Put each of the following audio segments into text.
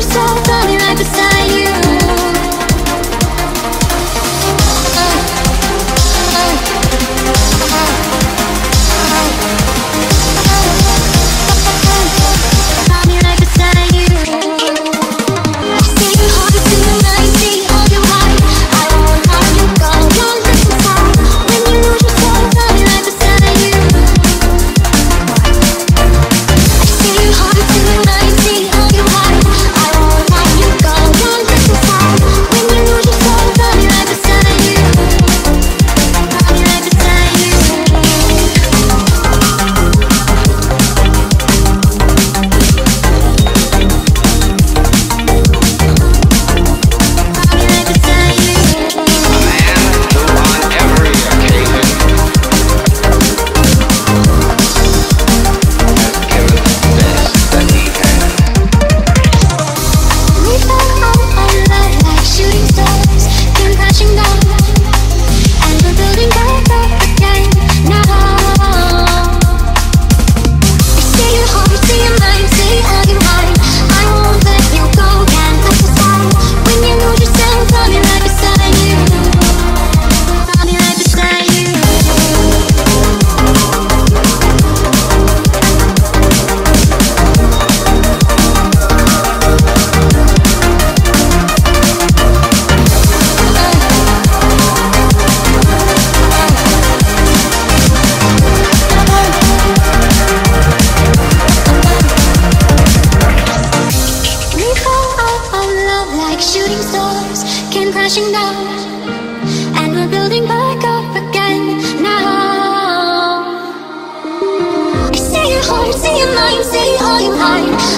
yourself,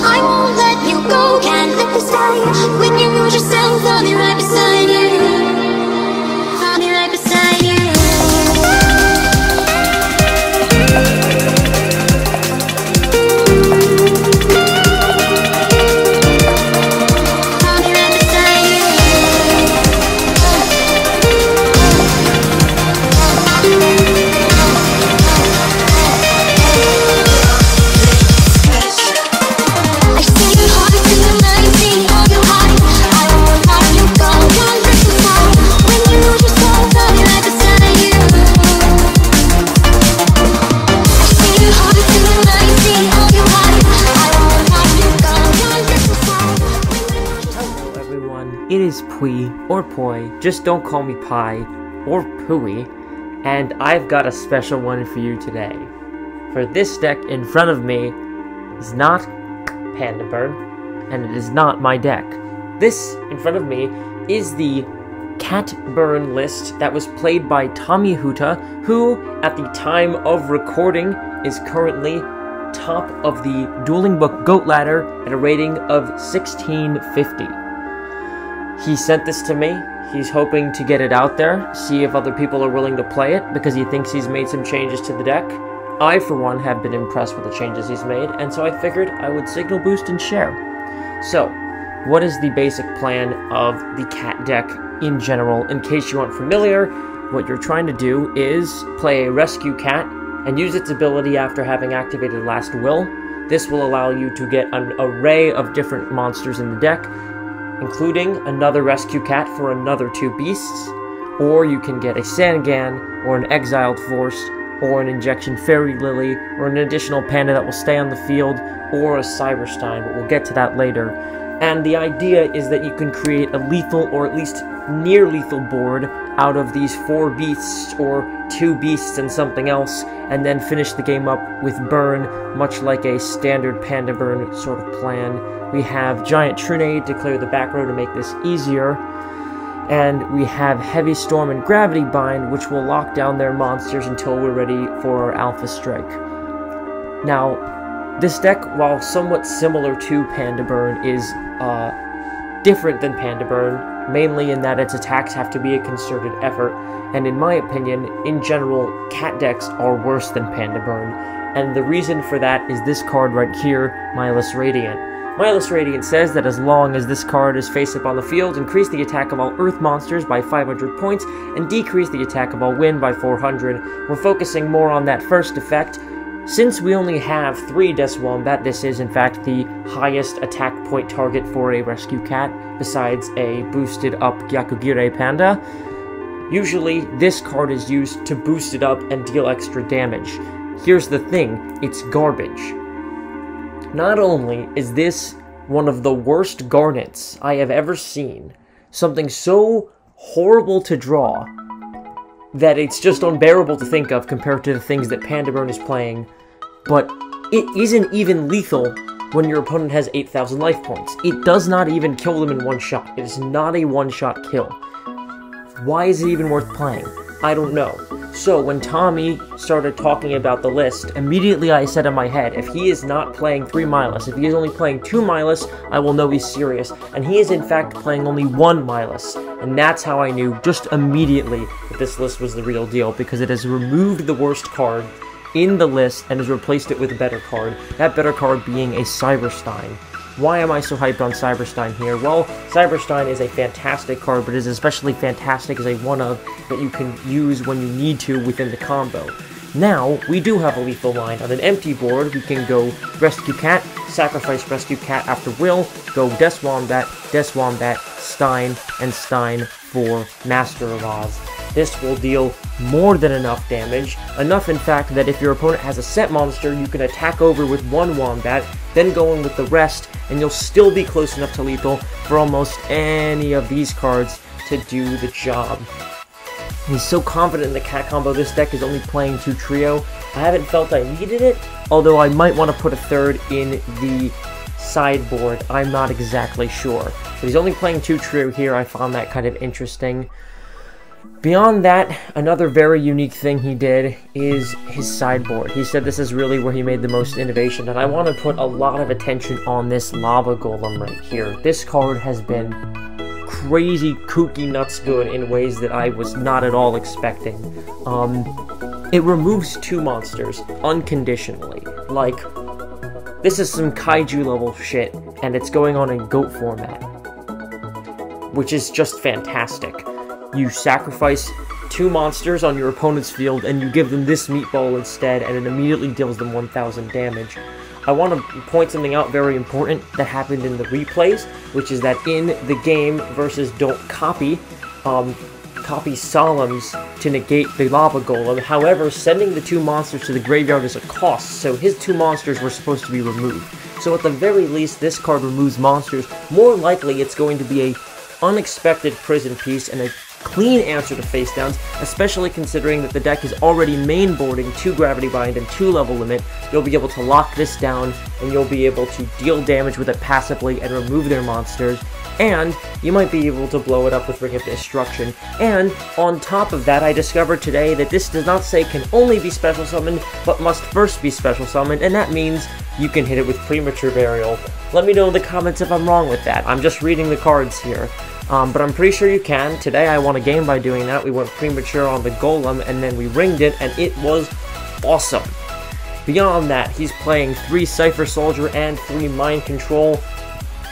hide. Pui, or Poi, just don't call me Pie, or Pui, and I've got a special one for you today. For this deck in front of me is not Panda Bird, and it is not my deck. This in front of me is the Cat Burn list that was played by Tommy Huta, who, at the time of recording, is currently top of the Dueling Book Goat Ladder at a rating of 1650. He sent this to me. He's hoping to get it out there, see if other people are willing to play it, because he thinks he's made some changes to the deck. I, for one, have been impressed with the changes he's made, and so I figured I would signal boost and share. So, what is the basic plan of the cat deck in general? In case you aren't familiar, what you're trying to do is play a rescue cat and use its ability after having activated Last Will. This will allow you to get an array of different monsters in the deck, including another rescue cat for another two beasts, or you can get a Sangan, or an Exiled Force, or an Injection Fairy Lily, or an additional panda that will stay on the field, or a Cyberstein, but we'll get to that later. And the idea is that you can create a lethal, or at least near lethal board out of these four beasts, or two beasts and something else, and then finish the game up with Burn, much like a standard Panda Burn sort of plan. We have Giant Trunade to clear the back row to make this easier. And we have Heavy Storm and Gravity Bind, which will lock down their monsters until we're ready for our Alpha Strike. Now, this deck, while somewhat similar to Panda Burn, is uh, different than Panda Burn mainly in that its attacks have to be a concerted effort, and in my opinion, in general, cat decks are worse than Panda Burn, and the reason for that is this card right here, Milus Radiant. Milus Radiant says that as long as this card is face up on the field, increase the attack of all Earth monsters by 500 points and decrease the attack of all Wind by 400. We're focusing more on that first effect. Since we only have 3 Deswombat, this is in fact the highest attack point target for a rescue cat, besides a boosted up Gyakugire Panda. Usually, this card is used to boost it up and deal extra damage. Here's the thing, it's garbage. Not only is this one of the worst garnets I have ever seen, something so horrible to draw that it's just unbearable to think of compared to the things that Pandaburn is playing, but it isn't even lethal when your opponent has 8,000 life points. It does not even kill them in one shot. It is not a one-shot kill. Why is it even worth playing? I don't know. So when Tommy started talking about the list, immediately I said in my head, if he is not playing 3 Milus, if he is only playing 2 Milus, I will know he's serious. And he is in fact playing only 1 Milus. And that's how I knew just immediately that this list was the real deal, because it has removed the worst card in the list and has replaced it with a better card. That better card being a Cyberstein. Why am I so hyped on Cyberstein here? Well, Cyberstein is a fantastic card, but is especially fantastic as a one-of that you can use when you need to within the combo. Now, we do have a lethal line. On an empty board, we can go Rescue Cat, sacrifice Rescue Cat after will, go Deswombat, Deswombat, Stein, and Stein for Master of Oz. This will deal more than enough damage, enough in fact that if your opponent has a set monster, you can attack over with one Wombat, then go in with the rest, and you'll still be close enough to lethal for almost any of these cards to do the job. He's so confident in the cat combo, this deck is only playing two trio. I haven't felt I needed it, although I might want to put a third in the sideboard. I'm not exactly sure. But he's only playing two trio here. I found that kind of interesting. Beyond that, another very unique thing he did is his sideboard. He said this is really where he made the most innovation, and I want to put a lot of attention on this Lava Golem right here. This card has been crazy, kooky, nuts good in ways that I was not at all expecting. Um, it removes two monsters unconditionally. Like, this is some kaiju level shit, and it's going on in goat format, which is just fantastic. You sacrifice two monsters on your opponent's field, and you give them this meatball instead, and it immediately deals them 1000 damage. I want to point something out very important that happened in the replays, which is that in the game versus Don't Copy, um, copy Solemns to negate the Lava Golem. However, sending the two monsters to the graveyard is a cost, so his two monsters were supposed to be removed. So at the very least, this card removes monsters. More likely, it's going to be a unexpected prison piece and a clean answer to face downs, especially considering that the deck is already mainboarding 2 Gravity Bind and 2 Level Limit. You'll be able to lock this down, and you'll be able to deal damage with it passively and remove their monsters, and you might be able to blow it up with Ring of Destruction. And on top of that, I discovered today that this does not say can only be special summoned, but must first be special summoned, and that means you can hit it with Premature Burial. Let me know in the comments if I'm wrong with that. I'm just reading the cards here. Um, but I'm pretty sure you can. Today I won a game by doing that. We went premature on the Golem, and then we ringed it, and it was awesome. Beyond that, he's playing 3 Cipher Soldier and 3 Mind Control.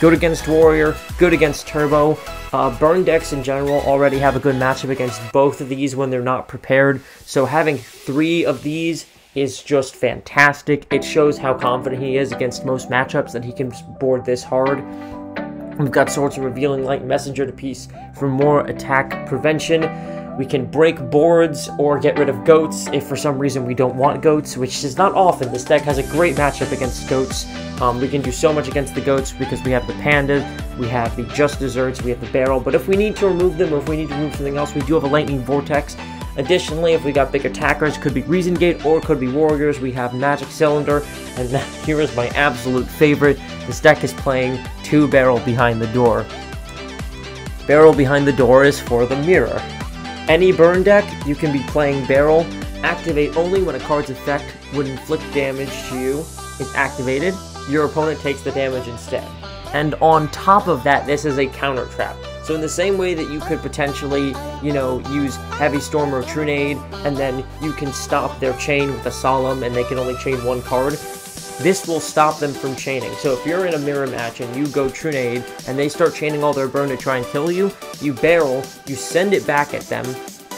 Good against Warrior, good against Turbo. Uh, burn decks in general already have a good matchup against both of these when they're not prepared, so having 3 of these is just fantastic. It shows how confident he is against most matchups that he can board this hard. We've got Swords of Revealing Light Messenger to Peace for more attack prevention. We can break boards or get rid of goats if for some reason we don't want goats, which is not often. This deck has a great matchup against goats. Um, we can do so much against the goats because we have the pandas, we have the just desserts, we have the barrel, but if we need to remove them or if we need to remove something else, we do have a lightning vortex. Additionally, if we got big attackers, could be Reason Gate or could be Warriors, we have Magic Cylinder, and here is my absolute favorite. This deck is playing two Barrel Behind the Door. Barrel Behind the Door is for the mirror. Any burn deck, you can be playing Barrel, activate only when a card's effect would inflict damage to you is activated, your opponent takes the damage instead. And on top of that, this is a counter trap. So in the same way that you could potentially, you know, use Heavy Storm or Trunade, and then you can stop their chain with a Solemn, and they can only chain one card, this will stop them from chaining. So if you're in a mirror match and you go Trunade, and they start chaining all their burn to try and kill you, you barrel, you send it back at them,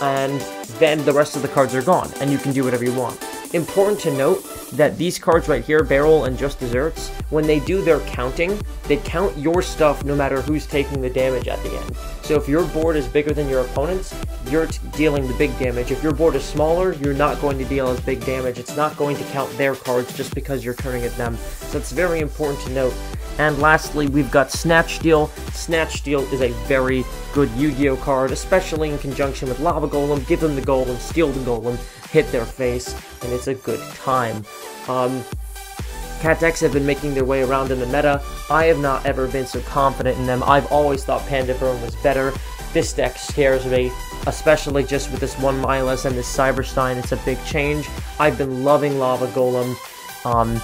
and then the rest of the cards are gone, and you can do whatever you want. Important to note that these cards right here, Barrel and Just Desserts, when they do their counting, they count your stuff no matter who's taking the damage at the end. So if your board is bigger than your opponent's, you're dealing the big damage. If your board is smaller, you're not going to deal as big damage. It's not going to count their cards just because you're turning at them. So it's very important to note. And lastly, we've got Snatch Steal. Snatch Steal is a very good Yu-Gi-Oh card, especially in conjunction with Lava Golem. Give them the Golem, steal the Golem, hit their face, and it's a good time. Um, Cat decks have been making their way around in the meta. I have not ever been so confident in them. I've always thought Panda was better. This deck scares me, especially just with this one Milus and this Cyberstein. It's a big change. I've been loving Lava Golem, um,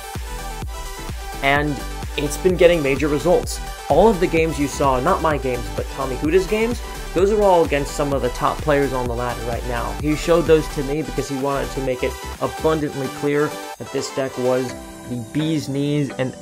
and it's been getting major results. All of the games you saw, not my games, but Tommy Huta's games, those are all against some of the top players on the ladder right now. He showed those to me because he wanted to make it abundantly clear that this deck was the bee's knees, and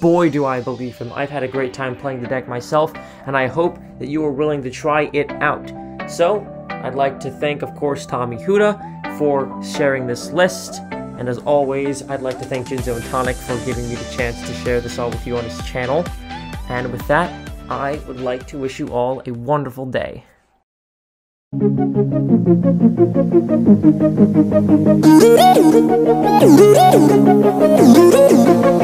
boy do I believe him. I've had a great time playing the deck myself, and I hope that you are willing to try it out. So, I'd like to thank, of course, Tommy Huta for sharing this list, and as always, I'd like to thank Jinzo and Tonic for giving me the chance to share this all with you on his channel. And with that, I would like to wish you all a wonderful day. Thank you.